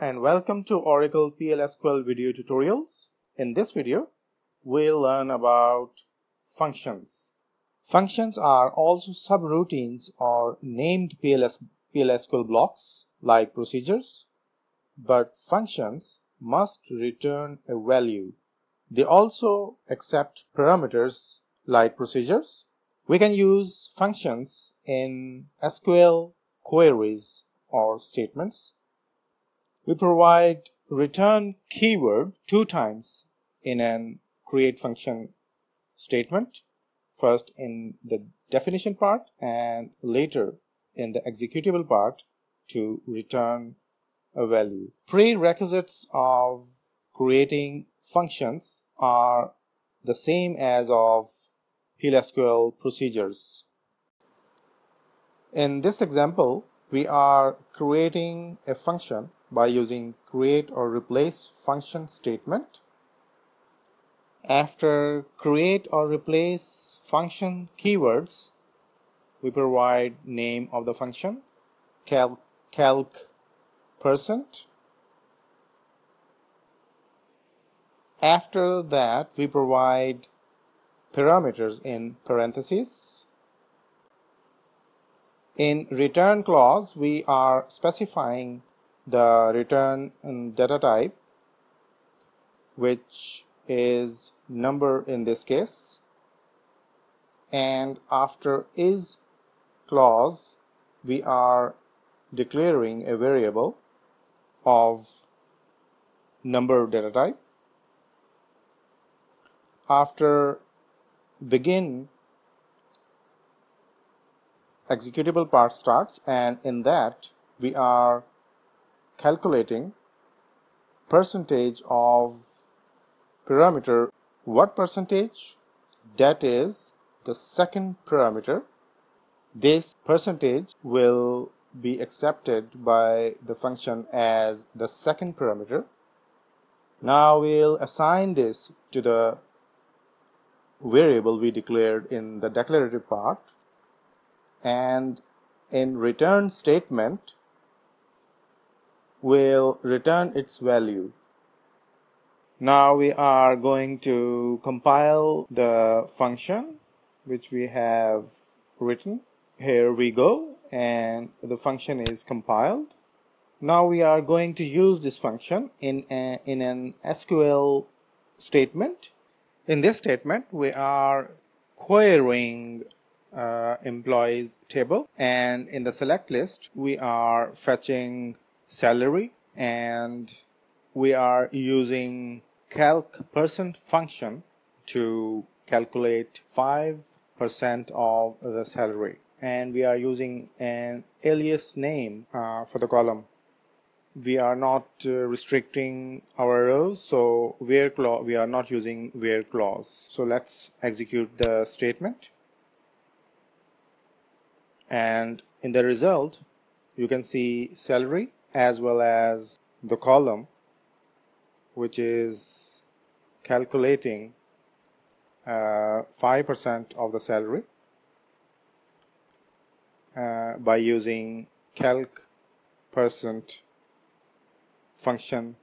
and welcome to Oracle PLSQL video tutorials. In this video, we'll learn about functions. Functions are also subroutines or named PLS, PLSQL blocks like procedures, but functions must return a value. They also accept parameters like procedures. We can use functions in SQL queries or statements we provide return keyword two times in an create function statement first in the definition part and later in the executable part to return a value. Prerequisites of creating functions are the same as of PLSQL procedures. In this example, we are creating a function by using create or replace function statement. After create or replace function keywords, we provide name of the function, calc, calc percent. After that, we provide parameters in parentheses. In return clause, we are specifying the return um, data type which is number in this case and after is clause we are declaring a variable of number data type. After begin executable part starts and in that we are calculating percentage of parameter what percentage? That is the second parameter. This percentage will be accepted by the function as the second parameter. Now we'll assign this to the variable we declared in the declarative part. And in return statement will return its value. Now we are going to compile the function which we have written. Here we go and the function is compiled. Now we are going to use this function in, a, in an SQL statement. In this statement we are querying uh, employees table and in the select list we are fetching salary and we are using calc percent function to calculate 5% of the salary. And we are using an alias name uh, for the column. We are not uh, restricting our rows so where clause we are not using where clause. So let's execute the statement. And in the result you can see salary as well as the column which is calculating 5% uh, of the salary uh, by using calc percent function